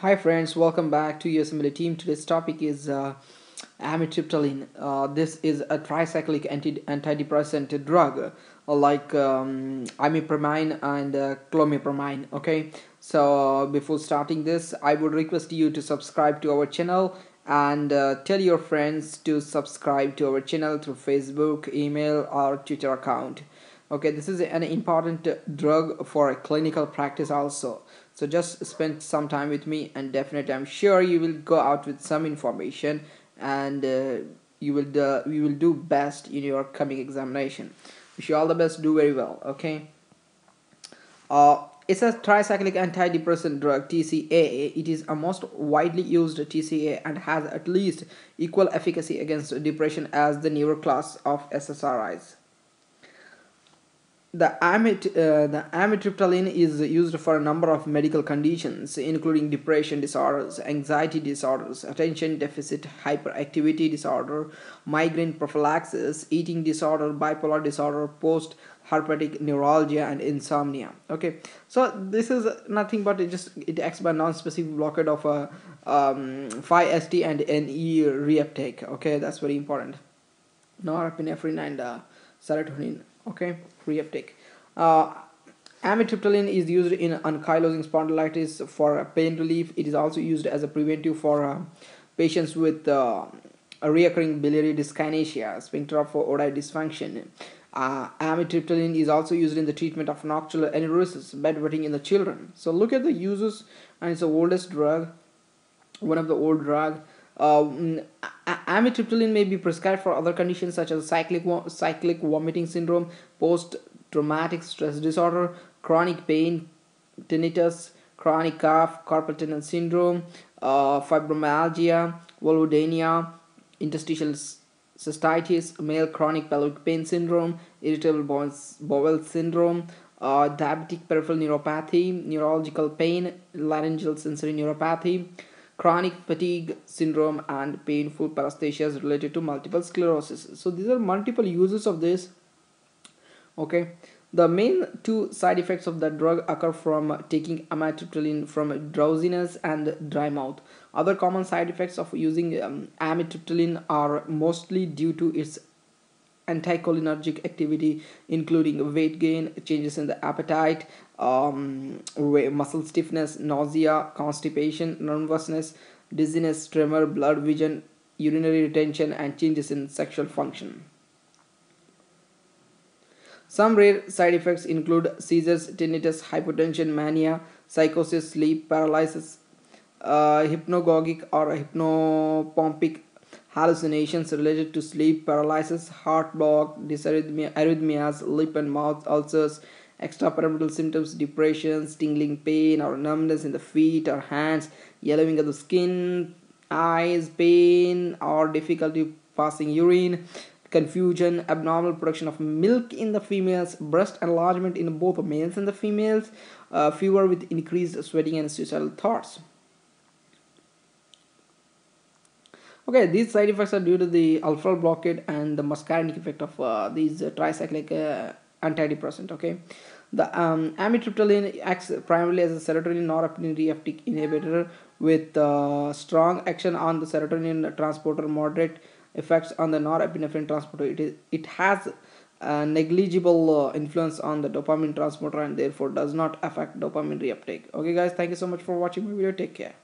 Hi friends, welcome back to USMLE team. Today's topic is uh, amitriptyline. Uh, this is a tricyclic anti antidepressant drug uh, like um, imipramine and uh, clomipramine. Okay, so before starting this, I would request you to subscribe to our channel and uh, tell your friends to subscribe to our channel through Facebook, email, or Twitter account okay this is an important drug for a clinical practice also. So just spend some time with me and definitely i'm sure you will go out with some information and uh, you will do, you will do best in your coming examination. Wish you all the best. Do very well. Okay? Uh, it's a tricyclic antidepressant drug TCA. It is a most widely used TCA and has at least equal efficacy against depression as the newer class of SSRIs the amit uh, the amitriptyline is used for a number of medical conditions including depression disorders anxiety disorders attention deficit hyperactivity disorder migraine prophylaxis eating disorder bipolar disorder post herpetic neuralgia and insomnia. Okay so this is nothing but it just it acts by non-specific blockade of a um, 5-HT and ne reuptake. Okay that's very important. Norepinephrine and uh, serotonin okay reuptake uh, amitriptyline is used in ankylosing spondylitis for pain relief. It is also used as a preventive for uh, patients with uh, a recurring biliary dyskinesia sphincter of Oddi dysfunction. Uh, amitriptyline is also used in the treatment of nocturnal enuresis bedwetting in the children. So look at the uses and it's the oldest drug one of the old drug um, amitriptyline may be prescribed for other conditions such as cyclic cyclic vomiting syndrome, post-traumatic stress disorder, chronic pain, tinnitus, chronic cough, carpal tunnel syndrome, uh, fibromyalgia, vulvodynia, interstitial cystitis, male chronic pelvic pain syndrome, irritable bowel syndrome, uh, diabetic peripheral neuropathy, neurological pain, laryngeal sensory neuropathy, chronic fatigue syndrome and painful paresthesias related to multiple sclerosis. So these are multiple uses of this. Okay. The main two side effects of the drug occur from taking amitriptyline from drowsiness and dry mouth. Other common side effects of using um, amitriptyline are mostly due to its anticholinergic activity including weight gain changes in the appetite um, muscle stiffness nausea constipation nervousness dizziness tremor blurred vision urinary retention and changes in sexual function. Some rare side effects include seizures tinnitus hypotension mania psychosis sleep paralysis uh, hypnagogic or hypnopompic hallucinations related to sleep paralysis, heart block, dysarrhythmia, arrhythmias, lip and mouth ulcers, extrapyramidal symptoms, depression, tingling pain or numbness in the feet or hands, yellowing of the skin, eyes, pain or difficulty passing urine, confusion, abnormal production of milk in the females, breast enlargement in both males and the females, uh, fever with increased sweating and suicidal thoughts. Okay, these side effects are due to the alpha blockade and the muscarinic effect of uh, these uh, tricyclic uh, antidepressant. Okay, the um, amitriptyline acts primarily as a serotonin norepinephrine reuptake inhibitor with uh, strong action on the serotonin transporter, moderate effects on the norepinephrine transporter. It is it has a negligible uh, influence on the dopamine transporter and therefore does not affect dopamine reuptake. Okay, guys, thank you so much for watching my video. Take care.